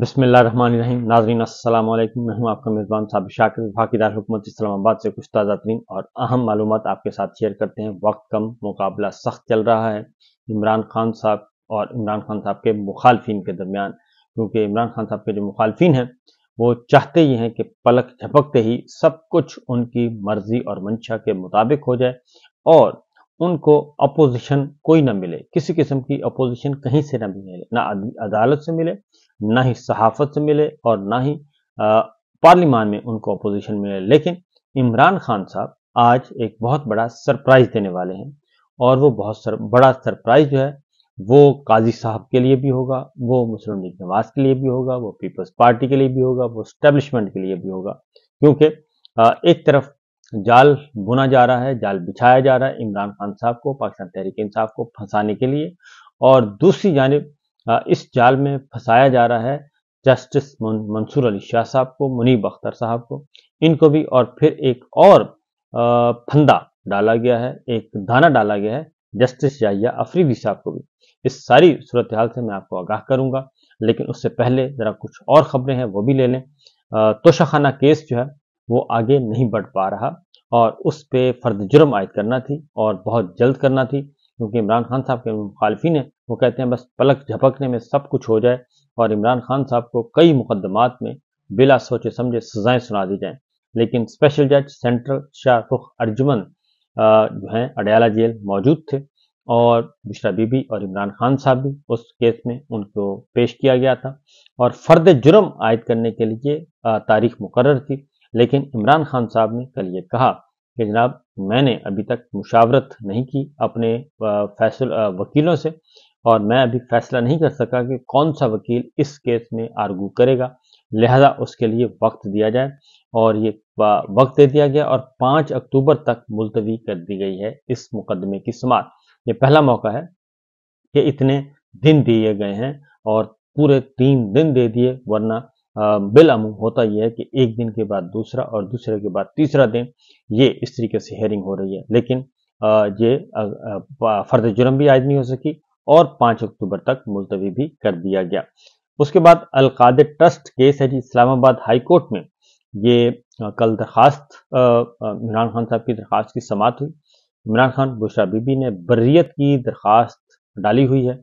بسم اللہ الرحمن الرحیم. ناظرین، السلام علیکم. میں ہوں آپ کا میزبان صاحب شاکر وفاقی دار حکومت، اسلام آباد سے کچھ تازہ ترین اور اہم معلومات آپ کے ساتھ شیئر کرتے ہیں۔ وقت کم، مقابلہ سخت چل رہا ہے۔ عمران خان صاحب اور عمران خان صاحب کے مخالفین کے درمیان، کیونکہ عمران خان صاحب کے جو مخالفین ہیں، وہ چاہتے ہی ہیں کہ پلک جھپکتے ہی سب کچھ ان کی مرضی اور منشا کے مطابق ہو جائے اور ان کو اپوزیشن کوئی نہ ملے۔ کسی قسم کی اپوزیشن کہیں سے نہ ملے، نہ عدالت سے ملے نہ ہی صحافت سے ملے اور نہ ہی پارلیمان میں ان کو اپوزیشن ملے۔ لیکن عمران خان صاحب آج ایک بہت بڑا سرپرائز دینے والے ہیں اور وہ بہت سر، بڑا سرپرائز جو ہے، وہ قاضی صاحب کے لیے بھی ہوگا، وہ مسلم لیگ نواز کے لیے بھی ہوگا، وہ پیپلز پارٹی کے لیے بھی ہوگا، وہ اسٹیبلشمنٹ کے لیے بھی ہوگا۔ کیونکہ ایک طرف جال بنا جا رہا ہے، جال بچھایا جا رہا ہے عمران خان صاحب کو، پاکستان تحریک انصاف کو پھنسانے کے لیے۔ اور دوسری جانب اس جال میں پھنسایا جا رہا ہے جسٹس منصور علی شاہ صاحب کو، منیب اختر صاحب کو۔ ان کو بھی اور پھر ایک اور پھندا ڈالا گیا ہے، ایک دانہ ڈالا گیا ہے جسٹس جائیہ افریدی صاحب کو بھی۔ اس ساری صورتحال سے میں آپ کو آگاہ کروں گا، لیکن اس سے پہلے ذرا کچھ اور خبریں ہیں، وہ بھی لے لیں۔ توشہ خانہ کیس جو ہے، وہ آگے نہیں بڑھ پا رہا اور اس پہ فرد جرم عائد کرنا تھی اور بہت جلد کرنا تھی، کیونکہ عمران خان صاحب کے مخالفین ہیں۔ وہ کہتے ہیں، بس پلک جھپکنے میں سب کچھ ہو جائے اور عمران خان صاحب کو کئی مقدمات میں بلا سوچے سمجھے سزائیں سنا دی جائیں۔ لیکن اسپیشل جج سینٹرل شاہ رخ ارجمن جو ہیں، اڈیالہ جیل موجود تھے اور بشرا بی بی اور عمران خان صاحب بھی اس کیس میں ان کو پیش کیا گیا تھا۔ اور فرد جرم عائد کرنے کے لیے تاریخ مقرر تھی۔ لیکن عمران خان صاحب نے کل یہ کہا کہ جناب، میں نے ابھی تک مشاورت نہیں کی اپنے فیصل وکیلوں سے۔ اور میں ابھی فیصلہ نہیں کر سکا کہ کون سا وکیل اس کیس میں آرگو کرے گا۔ لہذا اس کے لیے وقت دیا جائے اور یہ وقت دے دیا گیا اور پانچ اکتوبر تک ملتوی کر دی گئی ہے اس مقدمے کی سماعت۔ یہ پہلا موقع ہے کہ اتنے دن دیے گئے ہیں اور پورے تین دن دے دیے، ورنہ بالعموم ہوتا یہ ہے کہ ایک دن کے بعد دوسرا اور دوسرے کے بعد تیسرا دن یہ اس طریقے سے ہیئرنگ ہو رہی ہے۔ لیکن یہ فرد جرم بھی عائد نہیں ہو سکی۔ اور پانچ اکتوبر تک ملتوی بھی کر دیا گیا۔ اس کے بعد القاد ٹرسٹ کیس ہے جی اسلام آباد ہائی کورٹ میں یہ کل درخواست عمران خان صاحب کی درخواست کی سماعت ہوئی۔ عمران خان بشرا بی بی نے بریت کی درخواست ڈالی ہوئی ہے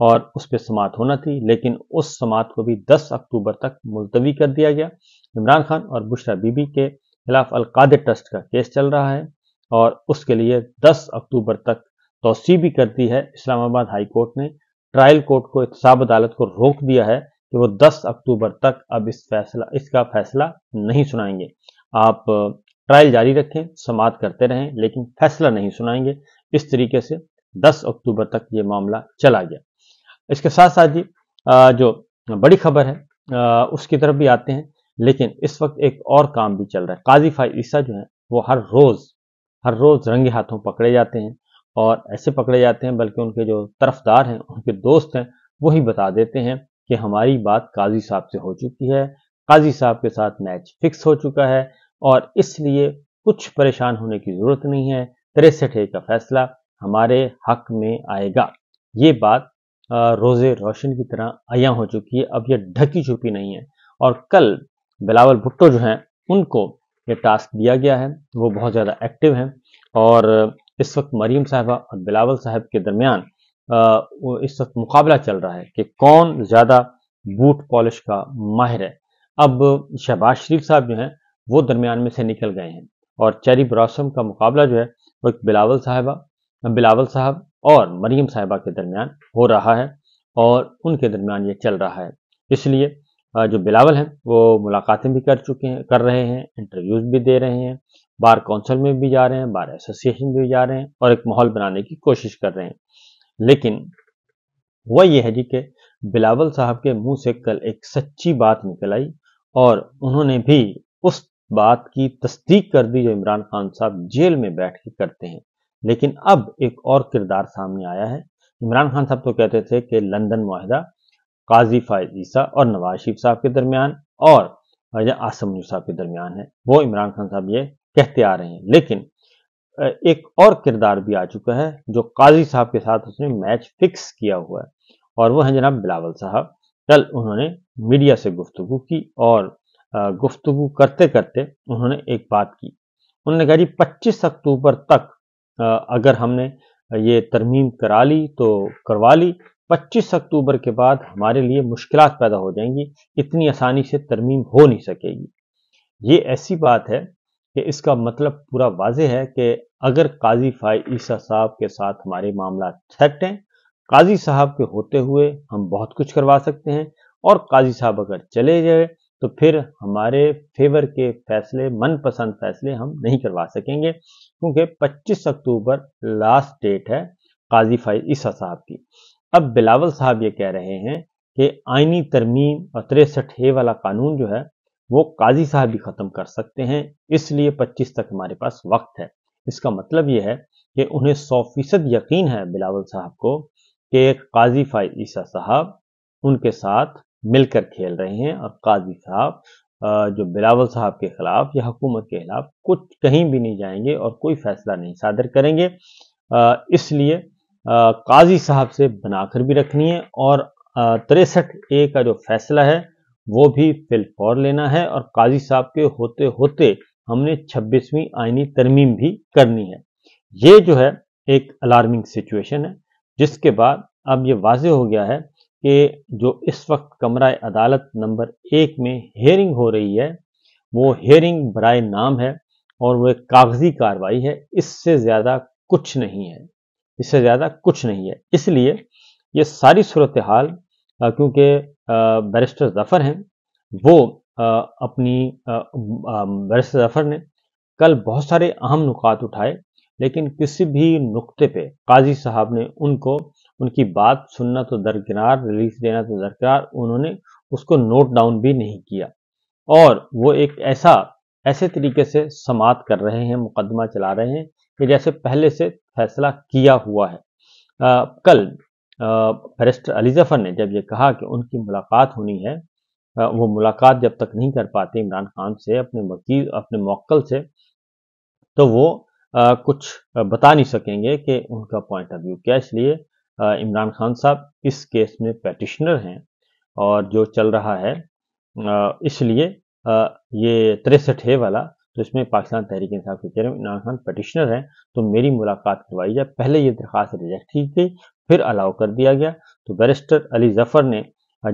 اور اس پہ سماعت ہونا تھی، لیکن اس سماعت کو بھی دس اکتوبر تک ملتوی کر دیا گیا۔ عمران خان اور بشرا بی بی کے خلاف القاد ٹرسٹ کا کیس چل رہا ہے اور اس کے لیے دس اکتوبر تک توسیع بھی کرتی ہے اسلام آباد ہائی کورٹ نے۔ ٹرائل کورٹ کو احتساب عدالت کو روک دیا ہے کہ وہ دس اکتوبر تک اب اس فیصلہ، اس کا فیصلہ نہیں سنائیں گے۔ آپ ٹرائل جاری رکھیں، سماعت کرتے رہیں، لیکن فیصلہ نہیں سنائیں گے۔ اس طریقے سے دس اکتوبر تک یہ معاملہ چلا گیا۔ اس کے ساتھ ساتھ جی جو بڑی خبر ہے اس کی طرف بھی آتے ہیں، لیکن اس وقت ایک اور کام بھی چل رہا ہے۔ قاضی فائز عیسیٰ جو ہیں، وہ ہر روز ہر روز رنگے ہاتھوں پکڑے جاتے ہیں۔ اور ایسے پکڑے جاتے ہیں بلکہ ان کے جو طرفدار ہیں، ان کے دوست ہیں، وہی بتا دیتے ہیں کہ ہماری بات قاضی صاحب سے ہو چکی ہے۔ قاضی صاحب کے ساتھ میچ فکس ہو چکا ہے اور اس لیے کچھ پریشان ہونے کی ضرورت نہیں ہے۔ تریسٹھ کا فیصلہ ہمارے حق میں آئے گا۔ یہ بات روزے روشن کی طرح عیاں ہو چکی ہے۔ اب یہ ڈھکی چھپی نہیں ہے۔ اور کل بلاول بھٹو جو ہیں، ان کو یہ ٹاسک دیا گیا ہے۔ وہ بہت زیادہ ایکٹیو ہیں۔ اور اس وقت مریم صاحبہ اور بلاول صاحب کے درمیان اس وقت مقابلہ چل رہا ہے کہ کون زیادہ بوٹ پالش کا ماہر ہے۔ اب شہباز شریف صاحب جو ہیں، وہ درمیان میں سے نکل گئے ہیں اور چیری براسم کا مقابلہ جو ہے، وہ بلاول صاحبہ بلاول صاحب اور مریم صاحبہ کے درمیان ہو رہا ہے اور ان کے درمیان یہ چل رہا ہے۔ اس لیے جو بلاول ہیں، وہ ملاقاتیں بھی کر چکے ہیں، کر رہے ہیں انٹرویوز بھی دے رہے ہیں، بار کونسل میں بھی جا رہے ہیں، بار ایسوسیشن بھی جا رہے ہیں اور ایک ماحول بنانے کی کوشش کر رہے ہیں۔ لیکن وہ یہ ہے جی کہ بلاول صاحب کے منہ سے کل ایک سچی بات نکل آئی اور انہوں نے بھی اس بات کی تصدیق کر دی جو عمران خان صاحب جیل میں بیٹھ کے کرتے ہیں۔ لیکن اب ایک اور کردار سامنے آیا ہے۔ عمران خان صاحب تو کہتے تھے کہ لندن معاہدہ قاضی فائز عیسیٰ اور نواز شریف صاحب کے درمیان اور آسم صاحب کے درمیان ہے۔ وہ عمران خان صاحب یہ کہتے آ رہے ہیں۔ لیکن ایک اور کردار بھی آ چکا ہے جو قاضی صاحب کے ساتھ اس نے میچ فکس کیا ہوا ہے اور وہ ہیں جناب بلاول صاحب۔ کل انہوں نے میڈیا سے گفتگو کی اور گفتگو کرتے کرتے انہوں نے ایک بات کی۔ انہوں نے کہا جی پچیس اکتوبر تک اگر ہم نے یہ ترمیم کرا لی تو کروا لی۔ پچیس اکتوبر کے بعد ہمارے لیے مشکلات پیدا ہو جائیں گی، اتنی آسانی سے ترمیم ہو نہیں سکے گی۔ یہ ایسی بات ہے کہ اس کا مطلب پورا واضح ہے کہ اگر قاضی فائی عیسیٰ صاحب کے ساتھ ہمارے معاملات سیٹ ہیں قاضی صاحب کے ہوتے ہوئے ہم بہت کچھ کروا سکتے ہیں۔ اور قاضی صاحب اگر چلے جائے تو پھر ہمارے فیور کے فیصلے من پسند فیصلے ہم نہیں کروا سکیں گے۔ کیونکہ پچیس اکتوبر لاسٹ ڈیٹ ہے قاضی فائی عیسیٰ صاحب کی۔ اب بلاول صاحب یہ کہہ رہے ہیں کہ آئینی ترمیم اور تریسٹھ اے والا قانون جو ہے، وہ قاضی صاحب بھی ختم کر سکتے ہیں۔ اس لیے پچیس تک ہمارے پاس وقت ہے۔ اس کا مطلب یہ ہے کہ انہیں سو فیصد یقین ہے بلاول صاحب کو کہ قاضی فائی عیسیٰ صاحب ان کے ساتھ مل کر کھیل رہے ہیں اور قاضی صاحب جو بلاول صاحب کے خلاف یا حکومت کے خلاف کچھ کہیں بھی نہیں جائیں گے اور کوئی فیصلہ نہیں صادر کریں گے۔ اس لیے قاضی صاحب سے بنا کر بھی رکھنی ہے اور تریسٹھ اے کا جو فیصلہ ہے، وہ بھی فل فور لینا ہے اور قاضی صاحب کے ہوتے ہوتے ہم نے چھبیسویں آئینی ترمیم بھی کرنی ہے۔ یہ جو ہے، ایک الارمنگ سچویشن ہے، جس کے بعد اب یہ واضح ہو گیا ہے کہ جو اس وقت کمرہ عدالت نمبر ایک میں ہیئرنگ ہو رہی ہے، وہ ہیئرنگ برائے نام ہے اور وہ ایک کاغذی کاروائی ہے، اس سے زیادہ کچھ نہیں ہے۔ اس سے زیادہ کچھ نہیں ہے۔ اس لیے یہ ساری صورتحال کیونکہ بیرسٹر ظفر ہیں، وہ اپنی بیرسٹر ظفر نے کل بہت سارے اہم نکات اٹھائے، لیکن کسی بھی نقطے پہ قاضی صاحب نے ان کو، ان کی بات سننا تو درکنار ریلیز دینا تو درکنار، انہوں نے اس کو نوٹ ڈاؤن بھی نہیں کیا۔ اور وہ ایک ایسا، ایسے طریقے سے سماعت کر رہے ہیں، مقدمہ چلا رہے ہیں کہ جیسے پہلے سے فیصلہ کیا ہوا ہے۔ کل بیرسٹر علی ظفر نے جب یہ کہا کہ ان کی ملاقات ہونی ہے وہ ملاقات جب تک نہیں کر پاتے عمران خان سے، اپنے وکیل، اپنے موکل سے، تو وہ کچھ بتا نہیں سکیں گے کہ ان کا پوائنٹ آف ویو کیا۔ اس لیے عمران خان صاحب اس کیس میں پیٹیشنر ہیں اور جو چل رہا ہے اس لیے یہ تریسٹھ ہے والا تو اس میں پاکستان تحریک انصاف کے چہرے عمران خان پیٹیشنر ہیں، تو میری ملاقات کروائی جائے۔ پہلے یہ درخواست ریجیکٹ کی گئی، پھر الاؤ کر دیا گیا۔ تو بیرسٹر علی ظفر نے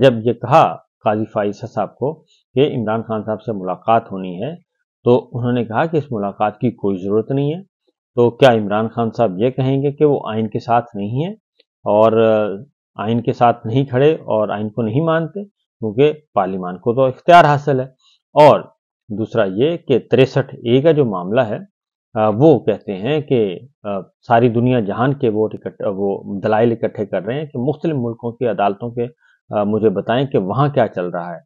جب یہ کہا، قاضی فائزہ صاحب کو کہ عمران خان صاحب سے ملاقات ہونی ہے، تو انہوں نے کہا کہ اس ملاقات کی کوئی ضرورت نہیں ہے۔ تو کیا عمران خان صاحب یہ کہیں گے کہ وہ آئین کے ساتھ نہیں ہیں؟ اور آئین کے ساتھ نہیں کھڑے اور آئین کو نہیں مانتے، کیونکہ پارلیمان کو تو اختیار حاصل ہے۔ اور دوسرا یہ کہ تریسٹھ اے کا جو معاملہ ہے وہ کہتے ہیں کہ ساری دنیا جہان کے وہ وہ دلائل اکٹھے کر رہے ہیں کہ مختلف ملکوں کی عدالتوں کے مجھے بتائیں کہ وہاں کیا چل رہا ہے۔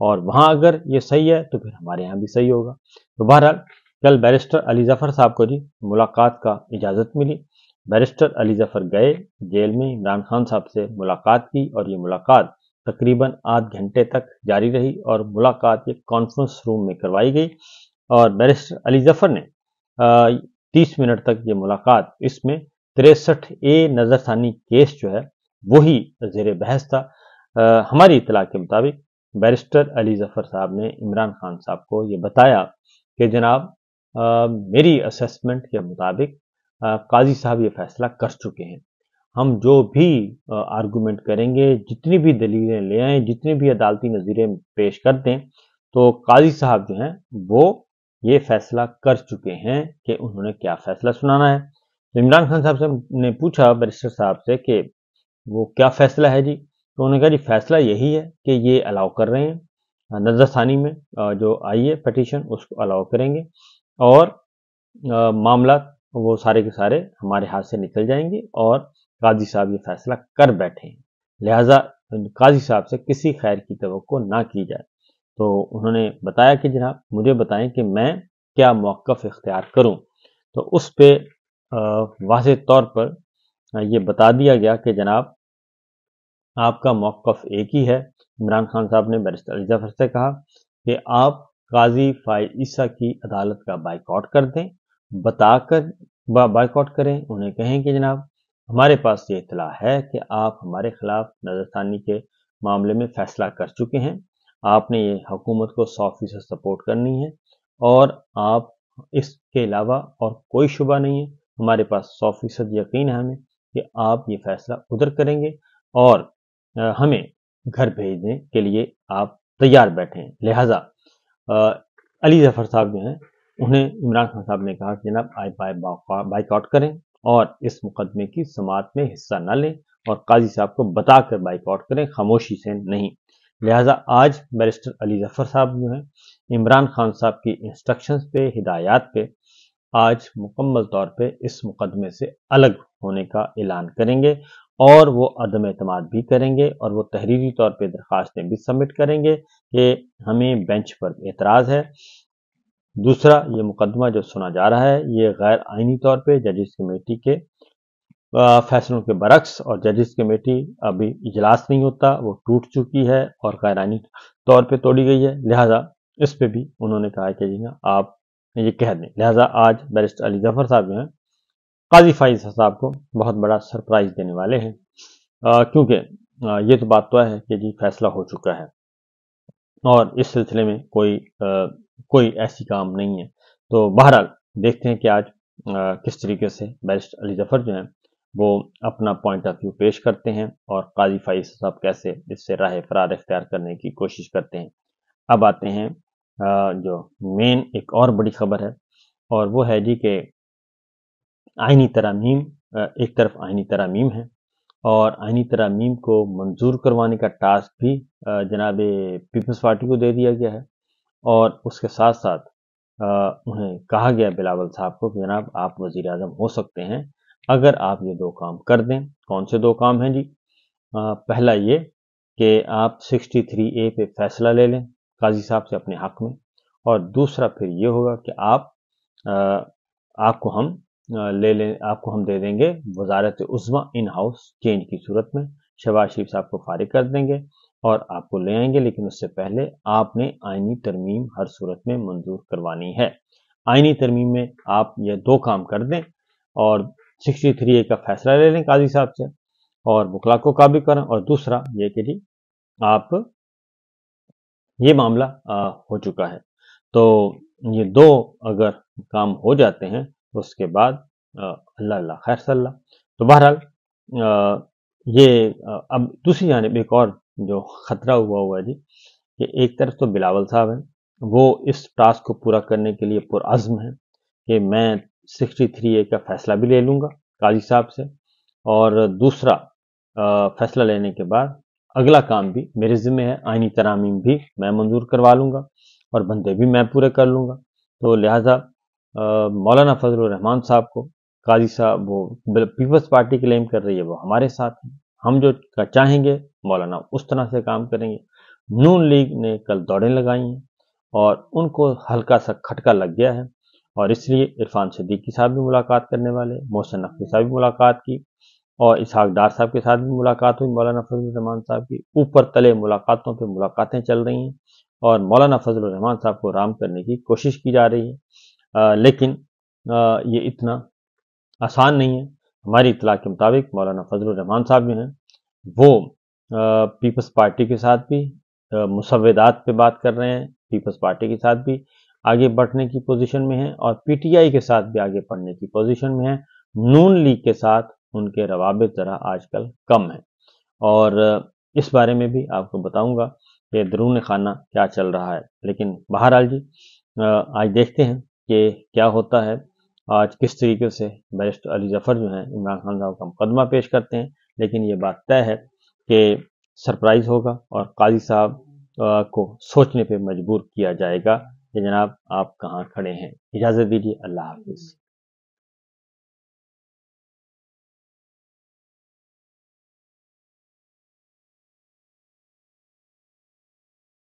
اور وہاں اگر یہ صحیح ہے تو پھر ہمارے یہاں بھی صحیح ہوگا۔ تو بہرحال کل بیرسٹر علی ظفر صاحب کو جی ملاقات کا اجازت ملی۔ بیرسٹر علی ظفر گئے جیل میں، عمران خان صاحب سے ملاقات کی اور یہ ملاقات تقریباً آدھ گھنٹے تک جاری رہی اور ملاقات یہ کانفرنس روم میں کروائی گئی اور بیرسٹر علی ظفر نے تیس منٹ تک یہ ملاقات اس میں تریسٹھ اے نظر ثانی کیس جو ہے وہی زیر بحث تھا۔ ہماری اطلاع کے مطابق بیرسٹر علی ظفر صاحب نے عمران خان صاحب کو یہ بتایا کہ جناب میری اسسمنٹ کے مطابق قاضی صاحب یہ فیصلہ کر چکے ہیں۔ ہم جو بھی آرگومنٹ کریں گے، جتنی بھی دلیلیں لے آئیں جتنی بھی عدالتی نظیریں پیش کر دیں تو قاضی صاحب جو ہیں، وہ یہ فیصلہ کر چکے ہیں کہ انہوں نے کیا فیصلہ سنانا ہے۔ تو عمران خان صاحب نے پوچھا بیرسٹر صاحب سے کہ وہ کیا فیصلہ ہے جی؟ تو انہوں نے کہا جی فیصلہ یہی ہے کہ یہ الاؤ کر رہے ہیں۔ نظر ثانی میں جو آئی ہے پٹیشن اس کو الاؤ کریں گے۔ اور معاملات وہ سارے کے سارے ہمارے ہاتھ سے نکل جائیں گے اور قاضی صاحب یہ فیصلہ کر بیٹھے ہیں۔ لہٰذا قاضی صاحب سے کسی خیر کی توقع نہ کی جائے۔ تو انہوں نے بتایا کہ جناب، مجھے بتائیں کہ میں کیا موقف اختیار کروں؟ تو اس پہ واضح طور پر یہ بتا دیا گیا کہ جناب، آپ کا موقف ایک ہی ہے۔ عمران خان صاحب نے بیرسٹر ظفر سے کہا کہ آپ قاضی فائی عیسیٰ کی عدالت کا بائک آؤٹ کر دیں۔ بتا کر بائک آؤٹ کریں۔ انہیں کہیں کہ جناب ہمارے پاس یہ اطلاع ہے کہ آپ ہمارے خلاف نظر ثانی کے معاملے میں فیصلہ کر چکے ہیں۔ آپ نے یہ حکومت کو سو فیصد سپورٹ کرنی ہے اور آپ اس کے علاوہ اور کوئی شبہ نہیں ہے۔ ہمارے پاس سو فیصد یقین ہے ہمیں کہ آپ یہ فیصلہ ادھر کریں گے اور ہمیں گھر بھیجنے کے لیے آپ تیار بیٹھے ہیں۔ لہٰذا علی ظفر صاحب جو ہیں، انہیں عمران خان صاحب نے کہا کہ جناب آئی بائک آؤٹ کریں۔ اور اس مقدمے کی سماعت میں حصہ نہ لیں اور قاضی صاحب کو بتا کر بائک آؤٹ کریں، خاموشی سے نہیں۔ لہٰذا آج بیرسٹر علی ظفر صاحب جو ہیں، عمران خان صاحب کی انسٹرکشنز پہ، ہدایات پہ، آج مکمل طور پہ اس مقدمے سے الگ ہونے کا اعلان کریں گے اور وہ عدم اعتماد بھی کریں گے اور وہ تحریری طور پہ درخواستیں بھی سبمٹ کریں گے کہ ہمیں بینچ پر اعتراض ہے۔ دوسرا، یہ مقدمہ جو سنا جا رہا ہے، یہ غیر آئینی طور پہ ججز کمیٹی کے فیصلوں کے برعکس، اور ججز کمیٹی ابھی اجلاس نہیں ہوتا، وہ ٹوٹ چکی ہے اور غیر آئینی طور پہ توڑی گئی ہے۔ لہٰذا اس پہ بھی انہوں نے کہا کہ جی نا آپ یہ کہہ دیں۔ لہٰذا آج بیرسٹر علی ظفر صاحب جو ہیں، قاضی فائز صاحب کو بہت بڑا سرپرائز دینے والے ہیں۔ کیونکہ یہ تو بات تو ہے کہ جی فیصلہ ہو چکا ہے۔ اور اس سلسلے میں کوئی کوئی ایسی کام نہیں ہے۔ تو بہرحال دیکھتے ہیں کہ آج کس طریقے سے بیرسٹر علی ظفر جو ہیں، وہ اپنا پوائنٹ آف ویو پیش کرتے ہیں اور قاضی فائز صاحب کیسے اس سے راہ فرار اختیار کرنے کی کوشش کرتے ہیں۔ اب آتے ہیں جو مین ایک اور بڑی خبر ہے، اور وہ ہے جی کہ آئینی ترامیم ایک طرف آئینی ترامیم ہے اور آئینی ترامیم کو منظور کروانے کا ٹاسک بھی جناب پیپلز پارٹی کو دے دیا گیا ہے۔ اور اس کے ساتھ ساتھ انہیں کہا گیا بلاول صاحب کو کہ جناب آپ وزیر اعظم ہو سکتے ہیں۔ اگر آپ یہ دو کام کر دیں، کون سے دو کام ہیں جی؟ پہلا یہ کہ آپ سکسٹی تھری اے پہ فیصلہ لے لیں قاضی صاحب سے اپنے حق میں۔ اور دوسرا پھر یہ ہوگا کہ آپ آپ کو ہم لے لیں، آپ کو ہم دے دیں گے وزارت عظما ان ہاؤس چینج کی صورت میں۔ شہباز شریف صاحب کو فارغ کر دیں گے۔ اور آپ کو لے آئیں گے، لیکن اس سے پہلے آپ نے آئینی ترمیم ہر صورت میں منظور کروانی ہے۔ آئینی ترمیم میں آپ یہ دو کام کر دیں اور سکسٹی تھری اے کا فیصلہ لے لیں قاضی صاحب سے اور بکلا کو قابل کریں۔ اور دوسرا یہ کہ جی آپ یہ معاملہ ہو چکا ہے۔ تو یہ دو اگر کام ہو جاتے ہیں، اس کے بعد اللہ اللہ خیر صلی اللہ۔ تو بہرحال یہ اب دوسری جانب ایک اور جو خطرہ ہوا ہوا ہے جی کہ ایک طرف تو بلاول صاحب ہیں، وہ اس ٹاسک کو پورا کرنے کے لیے پرعزم ہیں کہ میں سکسٹی تھری اے کا فیصلہ بھی لے لوں گا قاضی صاحب سے، اور دوسرا فیصلہ لینے کے بعد اگلا کام بھی میرے ذمہ ہے، آئینی ترامیم بھی میں منظور کروا لوں گا اور بندے بھی میں پورے کر لوں گا۔ تو لہٰذا مولانا فضل الرحمان صاحب کو، قاضی صاحب، وہ پیپلز پارٹی کلیم کر رہی ہے، وہ ہمارے ساتھ ہیں۔ ہم جو چاہیں گے مولانا اس طرح سے کام کریں گے۔ نون لیگ نے کل دوڑیں لگائی ہیں اور ان کو ہلکا سا کھٹکا لگ گیا ہے اور اس لیے عرفان صدیقی صاحب بھی ملاقات کرنے والے، محسن نقوی صاحب بھی ملاقات کی اور اسحاق ڈار صاحب کے ساتھ بھی ملاقات ہوئی، مولانا فضل الرحمان صاحب کی۔ اوپر تلے ملاقاتوں پہ ملاقاتیں چل رہی ہیں اور مولانا فضل الرحمان صاحب کو رام کرنے کی کوشش کی جا رہی ہے۔ لیکن یہ اتنا آسان نہیں ہے۔ ہماری اطلاع کے مطابق مولانا فضل الرحمان صاحب جو ہیں، وہ پیپلز پارٹی کے ساتھ بھی مسودات پہ بات کر رہے ہیں، پیپلز پارٹی کے ساتھ بھی آگے بڑھنے کی پوزیشن میں ہیں اور پی ٹی آئی کے ساتھ بھی آگے بڑھنے کی پوزیشن میں ہیں۔ نون لیگ کے ساتھ ان کے روابط ذرا آج کل کم ہیں۔ اور اس بارے میں بھی آپ کو بتاؤں گا کہ درون خانہ کیا چل رہا ہے۔ لیکن بہرحال جی آج دیکھتے ہیں کہ کیا ہوتا ہے۔ آج کس طریقے سے بیرسٹر علی ظفر جو ہیں، عمران خان صاحب کا مقدمہ پیش کرتے ہیں۔ لیکن یہ بات طے ہے کہ سرپرائز ہوگا اور قاضی صاحب کو سوچنے پہ مجبور کیا جائے گا کہ جناب آپ کہاں کھڑے ہیں۔ اجازت دیجیے، اللہ حافظ۔